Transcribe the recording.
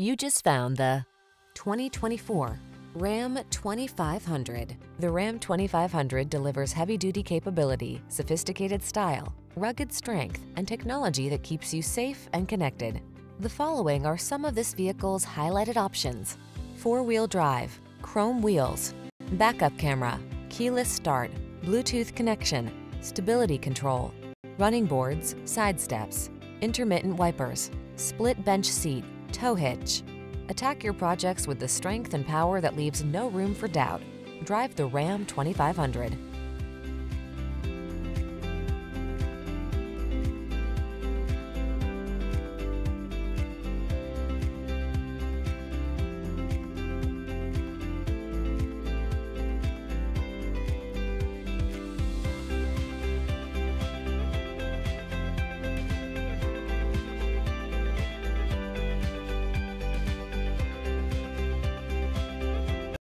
You just found the 2024 Ram 2500. The Ram 2500 delivers heavy-duty capability, sophisticated style, rugged strength, and technology that keeps you safe and connected. The following are some of this vehicle's highlighted options. Four-wheel drive, chrome wheels, backup camera, keyless start, Bluetooth connection, stability control, running boards, side steps, intermittent wipers, split bench seat, tow hitch. Attack your projects with the strength and power that leaves no room for doubt. Drive the Ram 2500.